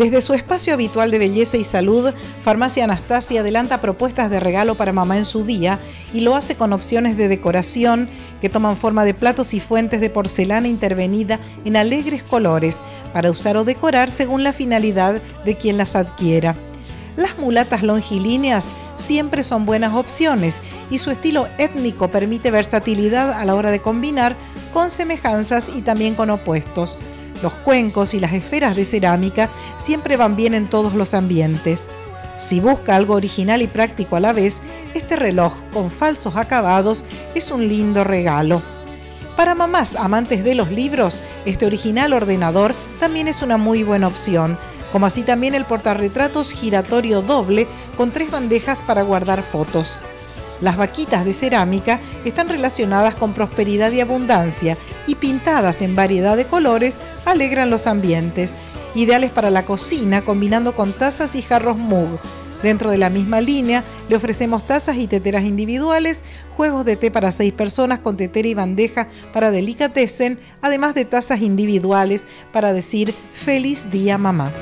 Desde su espacio habitual de belleza y salud, Farmacia Anastasia adelanta propuestas de regalo para mamá en su día y lo hace con opciones de decoración que toman forma de platos y fuentes de porcelana intervenida en alegres colores para usar o decorar según la finalidad de quien las adquiera. Las mulatas longilíneas siempre son buenas opciones y su estilo étnico permite versatilidad a la hora de combinar con semejanzas y también con opuestos. Los cuencos y las esferas de cerámica siempre van bien en todos los ambientes. Si busca algo original y práctico a la vez, este reloj con falsos acabados es un lindo regalo. Para mamás amantes de los libros, este original ordenador también es una muy buena opción, como así también el portarretratos giratorio doble con tres bandejas para guardar fotos. Las vaquitas de cerámica están relacionadas con prosperidad y abundancia y pintadas en variedad de colores alegran los ambientes, ideales para la cocina combinando con tazas y jarros mug. Dentro de la misma línea le ofrecemos tazas y teteras individuales, juegos de té para seis personas con tetera y bandeja para delicatessen, además de tazas individuales para decir feliz día mamá.